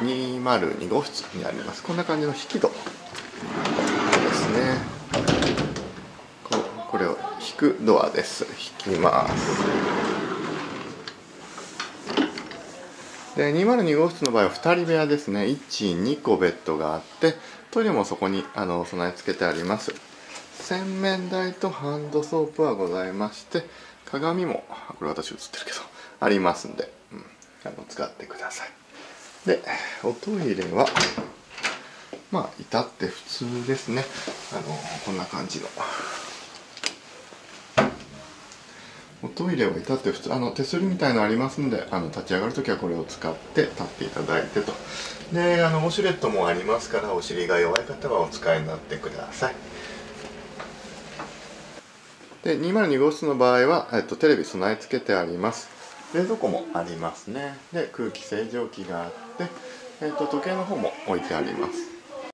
202号室にあります。こんな感じの引き戸ですね。ここれを引くドアです。引きます。で202号室の場合は2人部屋ですね。12個ベッドがあってトイレもそこにあの備え付けてあります。洗面台とハンドソープはございまして鏡もこれ私映ってるけどありますんで、うん、あの使ってください。でおトイレはまあ至って普通ですね。あのこんな感じの。おトイレは至って普通。あの手すりみたいのありますんであの立ち上がるときはこれを使って立っていただいてと。であのウォシュレットもありますからお尻が弱い方はお使いになってください。で202号室の場合は、えっと、テレビ備え付けてあります。冷蔵庫もありますね。で空気清浄機があって、えっと、時計の方も置いてあります。